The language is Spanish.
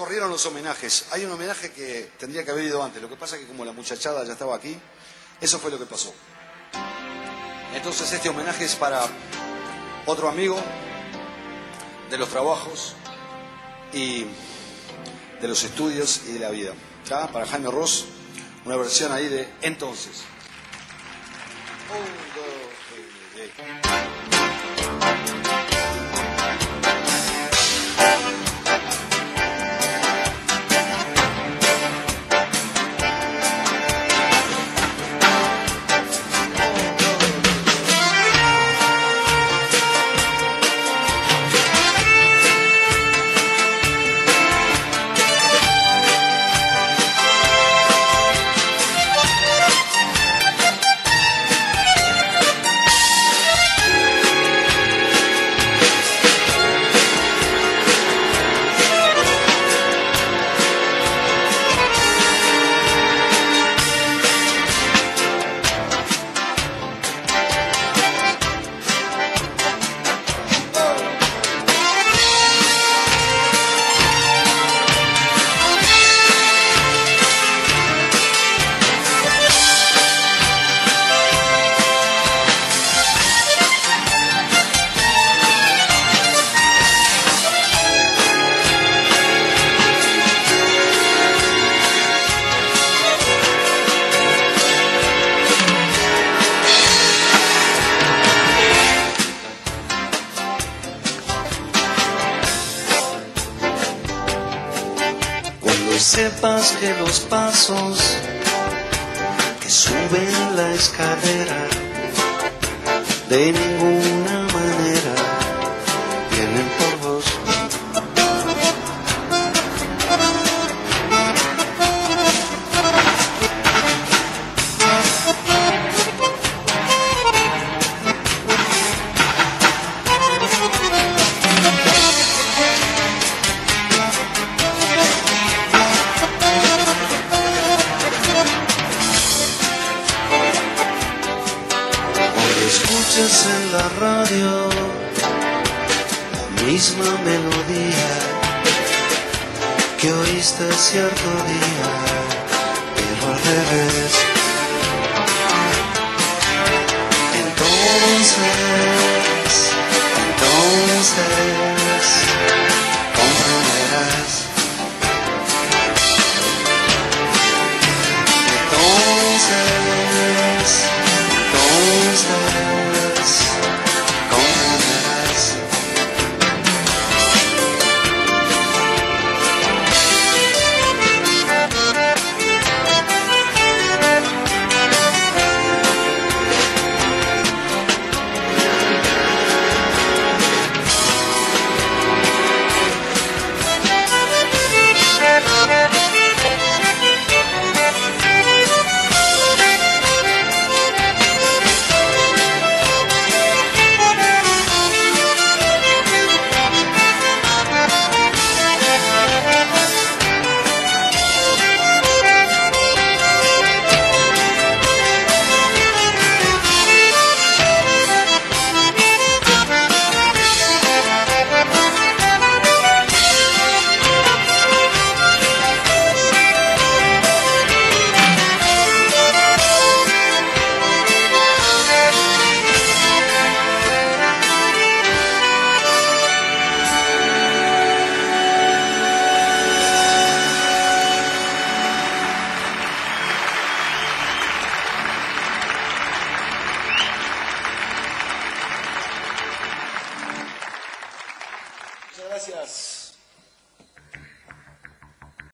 Corrieron los homenajes. Hay un homenaje que tendría que haber ido antes. Lo que pasa es que como la muchachada ya estaba aquí, eso fue lo que pasó. Entonces este homenaje es para otro amigo de los trabajos y de los estudios y de la vida. ¿Está? Para Jaime Ross, una versión ahí de Entonces. Un, dos, tres, sepas que los pasos que suben la escalera de ninguna en la radio la misma melodía que oíste cierto día, pero al revés. Entonces, entonces, gracias.